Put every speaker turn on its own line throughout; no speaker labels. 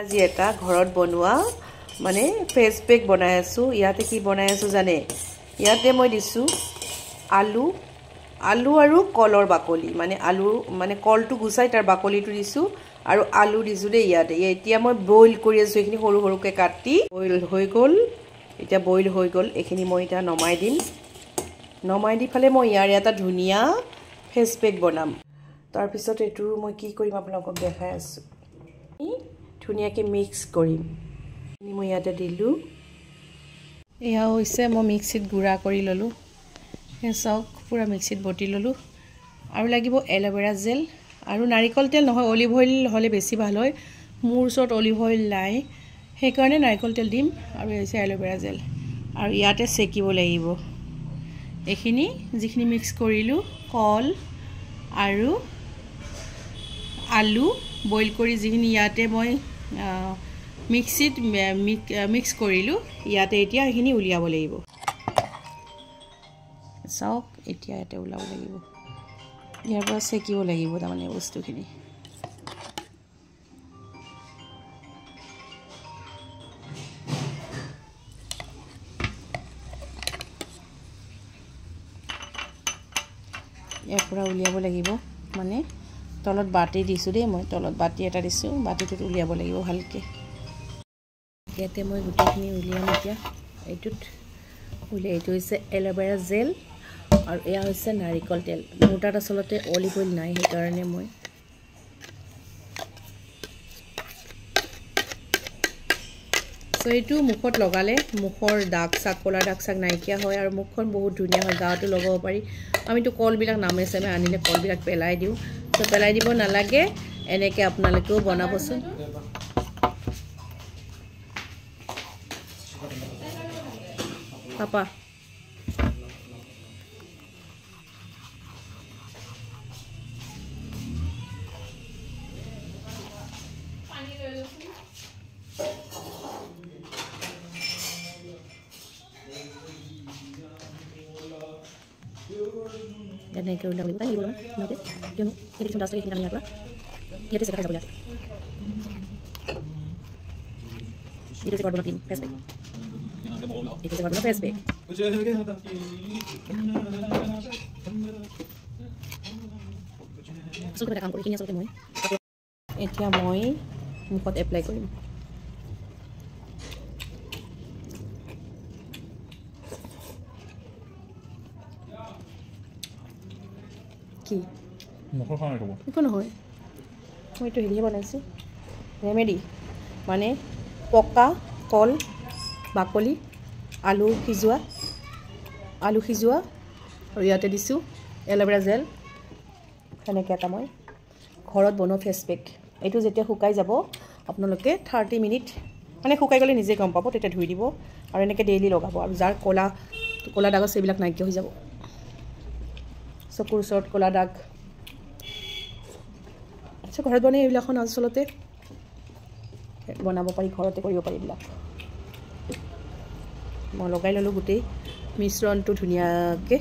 আজি এটা ঘৰত বনোৱা মানে ফেচ পেক বনাই আছোঁ। ইয়াতে কি বনাই আছোঁ জানে? ইয়াতে মই দিছোঁ আলু আলু আৰু কলৰ বাকলি। মানে আলু মানে কলটো গুচাই তাৰ বাকলিটো দিছোঁ আৰু আলু দিছোঁ দেই ইয়াতে। এতিয়া মই বইল কৰি আছোঁ এইখিনি সৰু সৰুকৈ কাটি। বইল হৈ গ'ল। এতিয়া বইল হৈ গ'ল। এইখিনি মই এতিয়া নমাই দিম। নমাই দি ফালে মই ইয়াৰ এটা ধুনীয়া ফেচ পেক বনাম। তাৰপিছত এইটো মই কি কৰিম আপোনালোকক দেখাই আছোঁ। ধুনীয়াকৈ মিক্স কৰিম। মই ইয়াতে দিলোঁ। এয়া হৈছে মই মিক্সিত গুড়া কৰি ল'লোঁ। চাওক পূৰা মিক্সিত বটি ল'লোঁ। আৰু লাগিব এল'ভেৰা জেল। আৰু নাৰিকল তেল নহয় অলিভ অইল হ'লে বেছি ভাল হয়। মোৰ ওচৰত অলিভ অইল নাই। সেইকাৰণে নাৰিকল তেল দিম। আৰু হৈছে এল'ভেৰা জেল। আৰু ইয়াতে চেকিব লাগিব। এইখিনি যিখিনি মিক্স কৰিলোঁ কল আৰু আলু বইল কৰি যিখিনি ইয়াতে মই মিক্সিত মিক্স কৰিলোঁ। ইয়াতে এতিয়া সেইখিনি উলিয়াব লাগিব। চাওক এতিয়া ইয়াতে ওলাব লাগিব। ইয়াৰ পৰা চেকিব লাগিব তাৰমানে বস্তুখিনি। ইয়াৰ পৰা উলিয়াব লাগিব মানে তলত বাতি দিছোঁ দেই মই তলত বাতি এটা দিছোঁ বাতিটোত উলিয়াব লাগিব ভালকৈ। ইয়াতে মই গোটেইখিনি উলিয়াম এতিয়া। এইটোত উলিয়াই এইটো হৈছে এল'ভেৰা জেল আৰু এয়া হৈছে নাৰিকল তেল। মোৰ তাত আচলতে অলিভ অইল নাই সেইকাৰণে মই চ' এইটো মুখত লগালে মুখৰ দাগ চাগ ক'লা দাগ চাগ নাইকিয়া হয় আৰু মুখখন বহুত ধুনীয়া হয় গাটো লগাব পাৰি। আমিতো কলবিলাক নামে চামে আনিলে কলবিলাক পেলাই দিওঁ। চ' পেলাই দিব নালাগে। এনেকৈ আপোনালোকেও বনাবচোন পাপা। এনেকৈ উলিয়াব লাগিব তাই লাগিব এনেকৈ কিয়নো এই কিছুমান ডাষ্ট এইখিনি আমি ইয়াৰ পৰা ইয়াতে চেকা যাব ইয়াত এইটো চেকাৰ বনাম ফেচ পেক এইটো চেকাৰ বনাম ফেচ পেক আচলতে এটা কাম কৰি কিনি আচলতে মই এতিয়া মই মুখত এপ্লাই কৰিম কি? একো নহয়। মই এইটো হেৰিহে বনাইছোঁ। ৰেমেডি মানে পকা কল বাকলি আলু সিজোৱা। আলু সিজোৱা। আৰু ইয়াতে দিছোঁ এল'ভেৰা জেল। সেনেকৈ এটা মই ঘৰত বনোৱা ফেচ পেক এইটো যেতিয়া শুকাই যাব আপোনালোকে থাৰ্টি মিনিট মানে শুকাই গ'লে নিজে গম পাব তেতিয়া ধুই দিব। আৰু এনেকৈ ডেইলি লগাব। আৰু যাৰ ক'লা ক'লা দাগ আছে এইবিলাক নাইকিয়া হৈ যাব। চকুৰ ওচৰত ক'লা দাগ। আচ্ছা ঘৰত বনাই এইবিলাকখন আচলতে? বনাব পাৰি ঘৰতে কৰিব পাৰি এইবিলাক। মই লগাই ল'লোঁ গোটেই মিশ্ৰণটো ধুনীয়াকৈ।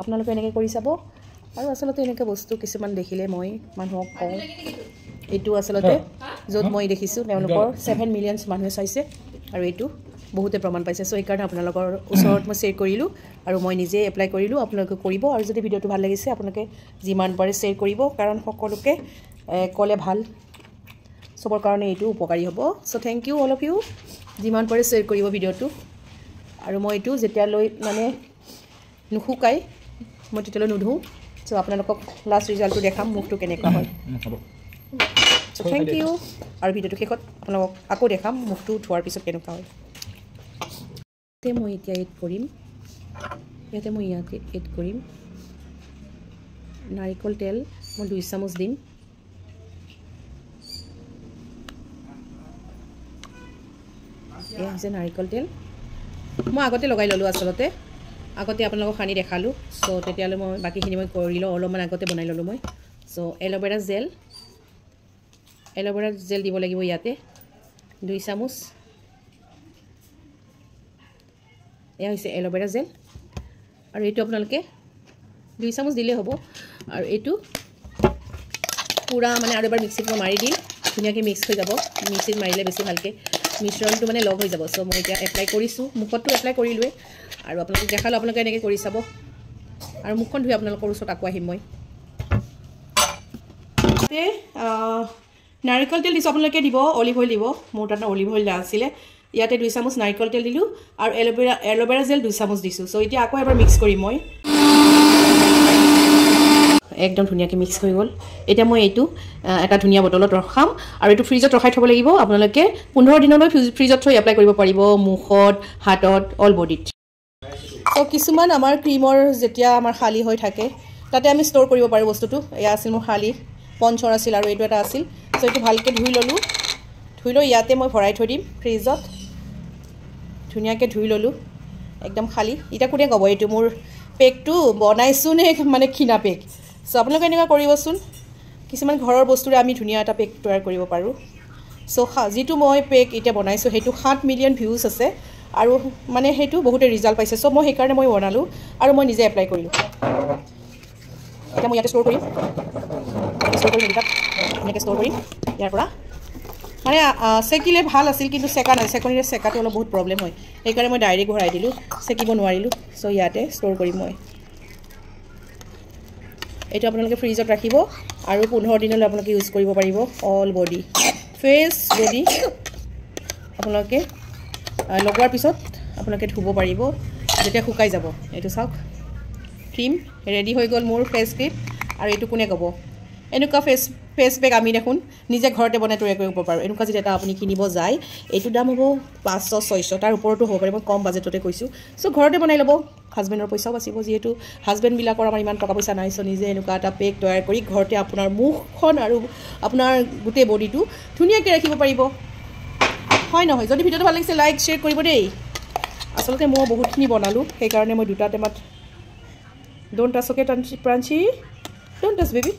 আপোনালোকে এনেকৈ কৰি চাব। আৰু আচলতে এনেকৈ বস্তু কিছুমান দেখিলে মই মানুহক কওঁ। এইটো আচলতে য'ত মই দেখিছোঁ তেওঁলোকৰ ছেভেন মিলিয়নছ মানুহে চাইছে। আৰু এইটো বহুতে প্ৰমাণ পাইছে। চ' সেইকাৰণে আপোনালোকৰ ওচৰত মই শ্বেয়াৰ কৰিলোঁ আৰু মই নিজে এপ্লাই কৰিলোঁ। আপোনালোকে কৰিব আৰু যদি ভিডিঅ'টো ভাল লাগিছে আপোনালোকে যিমান পাৰে শ্বেয়াৰ কৰিব কাৰণ সকলোকে ক'লে ভাল। চবৰ কাৰণে এইটো উপকাৰী হ'ব। So' thank you all of you যিমান পাৰে শ্বেয়াৰ কৰিব ভিডিঅ'টো। আৰু মই এইটো যেতিয়ালৈ মানে নুশুকাই মই তেতিয়ালৈ নুধোঁ। চ' আপোনালোকক লাষ্ট ৰিজাল্টটো দেখাম মুখটো কেনেকুৱা হয়। চ' থেংক ইউ আৰু ভিডিঅ'টো শেষত আপোনালোকক আকৌ দেখাম মুখটো ধোৱাৰ পিছত কেনেকুৱা হয়। ইয়াতে মই এতিয়া এড কৰিম ইয়াতে মই ইয়াতে এড কৰিম নাৰিকল তেল মই দুই চামুচ দিম এয়া হৈছে নাৰিকল তেল মই আগতে লগাই ল'লোঁ আচলতে আগতে আপোনালোকক সানি দেখালোঁ চ' তেতিয়ালৈ মই বাকীখিনি মই কৰি লওঁ অলপমান আগতে বনাই ল'লোঁ মই so' aloe vera gel aloe vera gel দিব লাগিব ইয়াতে দুই চামুচ এয়া হৈছে এল'ভেৰা জেল। আৰু এইটো আপোনালোকে দুই চামুচ দিলেই হ'ব। আৰু এইটো পূৰা মানে আৰু এবাৰ মিক্সিত মই মাৰি দিম। ধুনীয়াকৈ মিক্স হৈ যাব। মিক্সিত মাৰিলে বেছি ভালকৈ মিশ্ৰণটো মানে লগ হৈ যাব। চ' মই এতিয়া এপ্লাই কৰিছোঁ। মুখতটো এপ্লাই কৰিলোৱে আৰু আপোনালোকক দেখালোঁ আপোনালোকে এনেকৈ কৰি চাব। আৰু মুখখন ধুই আপোনালোকৰ ওচৰত আকৌ আহিম মই। নাৰিকল তেল দিছোঁ। আপোনালোকে দিব অলিভ অইল দিব। মোৰ তাত অলিভ অইল আছিলে। ইয়াতে দুই চামুচ নাৰিকল তেল দিলোঁ আৰু এল'ভেৰা এল'ভেৰা জেল দুই চামুচ দিছোঁ। চ' এতিয়া আকৌ এবাৰ মিক্স কৰিম মই। একদম ধুনীয়াকৈ মিক্স হৈ গ'ল। এতিয়া মই এইটো এটা ধুনীয়া বটলত ৰখাম আৰু এইটো ফ্ৰিজত ৰখাই থ'ব লাগিব। আপোনালোকে পোন্ধৰ দিনলৈ ফ্ৰিজত থৈ এপ্লাই কৰিব পাৰিব। মুখত হাতত অল বডিত চ' কিছুমান আমাৰ ক্ৰীমৰ যেতিয়া আমাৰ শালি হৈ থাকে তাতে আমি ষ্ট'ৰ কৰিব পাৰোঁ বস্তুটো। এয়া আছিল মোৰ শালি। পঞ্চৰ আছিল আৰু এইটো এটা আছিল। চ' এইটো ভালকৈ ধুই ল'লোঁ। ধুই লৈ ইয়াতে মই ভৰাই থৈ দিম ফ্ৰিজত। ধুনীয়াকৈ ধুই ল'লোঁ একদম খালী। এতিয়া কোনে ক'ব? এইটো মোৰ পেকটো বনাইছোঁ নে মানে ক্ষীণা পেক? চ' আপোনালোকে এনেকুৱা কৰিবচোন। কিছুমান ঘৰৰ বস্তুৰে আমি ধুনীয়া এটা পেক তৈয়াৰ কৰিব পাৰোঁ। চ' যিটো মই পেক এতিয়া বনাইছোঁ সেইটো সাত মিলিয়ন ভিউজ আছে আৰু মানে সেইটো বহুতে ৰিজাল্ট পাইছে। চ' মই সেইকাৰণে মই বনালোঁ আৰু মই নিজে এপ্লাই কৰিলোঁ। এতিয়া মই ইয়াতে ষ্ট'ৰ কৰিম। ষ্ট'ৰ কৰিম তাত এনেকৈ ষ্ট'ৰ কৰিম ইয়াৰ পৰা। মানে চেকিলে ভাল আছিল কিন্তু চেকা নাই। চেকনিৰে চেকাটো অলপ বহুত প্ৰব্লেম হয়। সেইকাৰণে মই ডাইৰেক্ট ভৰাই দিলোঁ চেকিব নোৱাৰিলোঁ। চ' ইয়াতে ষ্ট'ৰ কৰিম মই। এইটো আপোনালোকে ফ্ৰিজত ৰাখিব আৰু পোন্ধৰ দিনলৈ আপোনালোকে ইউজ কৰিব পাৰিব অল বডি ফেচ বডি আপোনালোকে লগোৱাৰ পিছত আপোনালোকে ধুব পাৰিব যেতিয়া শুকাই যাব। এইটো চাওক। ক্ৰীম ৰেডি হৈ গ'ল মোৰ ফেচ ক্ৰীম আৰু এইটো কোনে ক'ব? এনেকুৱা ফেচ ফেচ পেক আমি দেখোন নিজে ঘৰতে বনাই তৈয়াৰ কৰিব পাৰোঁ। এনেকুৱা এটা আপুনি কিনিব যায় এইটো দাম হ'ব পাঁচশ ছয়শ তাৰ ওপৰতো হ'ব পাৰে মই কম বাজেটতে কৈছোঁ। চ' ঘৰতে বনাই ল'ব হাজবেণ্ডৰ পইচাও বাচিব যিহেতু। হাজবেণ্ডবিলাকৰ আমাৰ ইমান টকা পইচা নাই চ' নিজে এনেকুৱা এটা পেক তৈয়াৰ কৰি ঘৰতে আপোনাৰ মুখখন আৰু আপোনাৰ গোটেই বডিটো ধুনীয়াকৈ ৰাখিব পাৰিব। হয় নহয়? যদি ভিডিঅ'টো ভাল লাগিছে লাইক শ্বেয়াৰ কৰিব দেই। আচলতে মই বহুতখিনি বনালোঁ সেইকাৰণে মই দুটা টেমাত ডোণ্ট টাচকে প্ৰাঞ্চি ডোণ্ট টাচ বেবী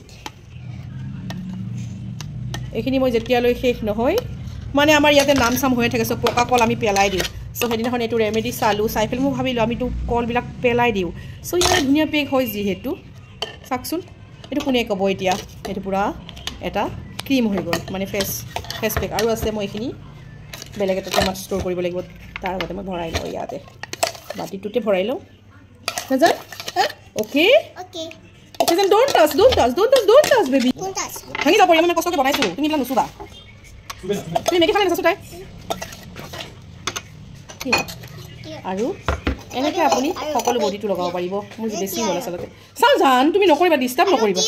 এইখিনি মই যেতিয়ালৈ শেষ নহয় মানে আমাৰ ইয়াতে নাম চাম হৈয়ে থাকে চ' পকা কল আমি পেলাই দিওঁ। চ' সেইদিনাখন এইটো ৰেমেডি চালোঁ চাই পেলাই মই ভাবিলোঁ আমিতো কলবিলাক পেলাই দিওঁ। চ' ইয়াতে ধুনীয়া পেক হয় যিহেতু। চাওকচোন এইটো কোনে ক'ব এতিয়া? এইটো পূৰা এটা ক্ৰীম হৈ গ'ল মানে ফেচ ফেচ পেক আৰু আছে মই এইখিনি বেলেগ এটা টেমাত ষ্ট'ৰ কৰিব লাগিব তাৰ আগতে মই ভৰাই লওঁ ইয়াতে। বাতিটোতে ভৰাই লওঁ। নাজান? Okay
Okay.
যেন don't touch don't touch don't touch don't touch baby
Don't touch.
ভাঙি যাব পাৰিব মই কষ্টকৈ বনাইছোঁ তুমি এইবিলাক নুচুবা তুমি মেগী খালে নাচাইছোঁ তাই কি? আৰু এনেকৈ আপুনি সকলো বডিটো লগাব পাৰিব মোৰ বেছি হ'ল আচলতে চাওঁ জান তুমি নকৰিবা ডিষ্টাৰ্ব নকৰিবা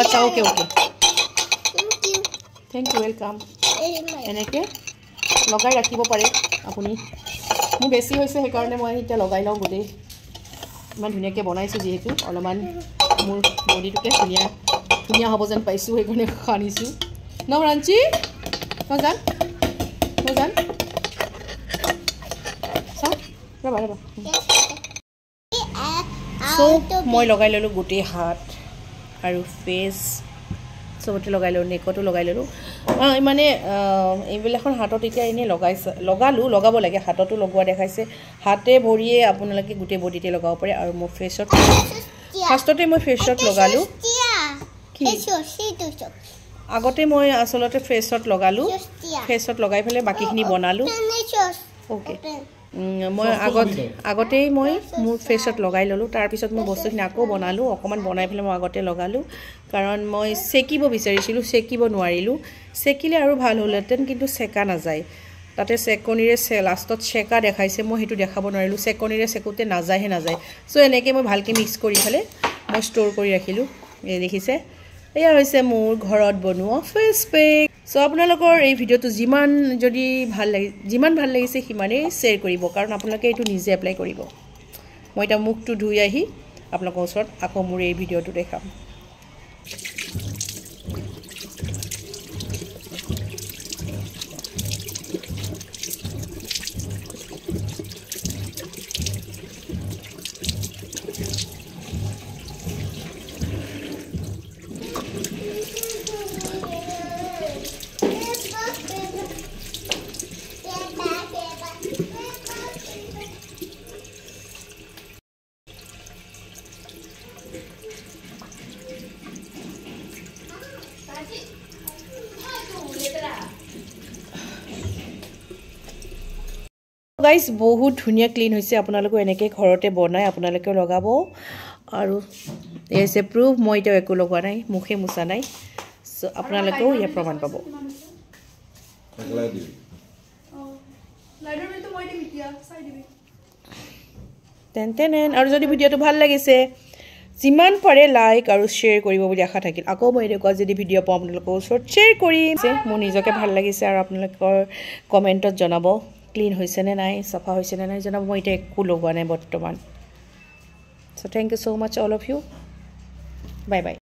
আচ্ছা okay okay
Thank you.
Thank you welcome
Very much.
এনেকৈ লগাই ৰাখিব পাৰে আপুনি মোৰ বেছি হৈছে সেইকাৰণে মই এতিয়া লগাই লওঁ গোটেই ইমান ধুনীয়াকৈ বনাইছোঁ যিহেতু অলপমান মোৰ বডিটোকে ধুনীয়া ধুনীয়া হ'ব যেন পাইছোঁ সেইকাৰণে সানিছোঁ ন ৰাঞ্চি ন জান ন জান চাওঁ ৰ'বা ৰ'বা। চ' মই লগাই ল'লোঁ গোটেই হাত আৰু ফেচ চবতে লগাই ল'লোঁ নেকতো লগাই ল'লোঁ। মানে অঁ, এইবিলাখন হাতত এতিয়া এনেই লগাইছে লগালোঁ লগাব লাগে। হাততো লগোৱা দেখাইছে। হাতে ভৰিয়ে আপোনালোকে গোটেই বডিতে লগাব পাৰে আৰু মোৰ ফেচত ফাৰ্ষ্টতে মই ফেচত লগালোঁ। কি? আগতে মই আচলতে ফেচত লগালোঁ। ফেচত লগাই পেলাই বাকীখিনি বনালোঁ। অ'কে মই আগত আগতেই মই মোৰ ফেচত লগাই ল'লোঁ। তাৰপিছত মই বস্তুখিনি আকৌ বনালোঁ। অকণমান বনাই পেলাই মই আগতে লগালোঁ। কাৰণ মই চেকিব বিচাৰিছিলোঁ চেকিব নোৱাৰিলোঁ। চেকিলে আৰু ভাল হ'লহেঁতেন কিন্তু চেকা নাযায়। তাতে চেকনিৰে চে লাষ্টত চেকা দেখাইছে মই সেইটো দেখাব নোৱাৰিলোঁ। চেকনিৰে চেকোতে নাযায়হে নাযায়। চ' এনেকৈ মই ভালকৈ মিক্স কৰি পেলাই মই ষ্ট'ৰ কৰি ৰাখিলোঁ। এই দেখিছে? এয়া হৈছে মোৰ ঘৰত বনোৱা ফেচ পেক চ' আপোনালোকৰ এই ভিডিঅ'টো যিমান যদি ভাল লাগি যিমান ভাল লাগিছে সিমানেই শ্বেয়াৰ কৰিব কাৰণ আপোনালোকে এইটো নিজে এপ্লাই কৰিব। মই এতিয়া মুখটো ধুই আহি আপোনালোকৰ ওচৰত আকৌ মোৰ এই ভিডিঅ'টো দেখাম। গাইজ বহুত ধুনীয়া ক্লিন হৈছে। আপোনালোকেও এনেকৈ ঘৰতে বনাই আপোনালোকেও লগাব। আৰু এই হৈছে প্ৰুফ মই এতিয়াও একো লগোৱা নাই মুখে মোচা নাই। চ' আপোনালোকেও ইয়াৰ প্ৰমাণ পাব।
একলাই দিবি।
লাইটৰ বিলটো মই দিম এতিয়া চাই দিবি।
তেন তেনেন আৰু যদি ভিডিঅ'টো ভাল লাগিছে যিমান পাৰে লাইক আৰু শ্বেয়াৰ কৰিব বুলি আশা থাকিল। আকৌ মই এনেকুৱা যদি ভিডিঅ' পাওঁ আপোনালোকৰ ওচৰত শ্বেয়াৰ কৰিম। মোৰ নিজকে ভাল লাগিছে আৰু আপোনালোকৰ কমেণ্টত জনাব। ক্লিন হৈছেনে নাই চাফা হৈছেনে নাই জনাব মই এতিয়া একো লগোৱা নাই বৰ্তমান so' thank you so' much all of you bye bye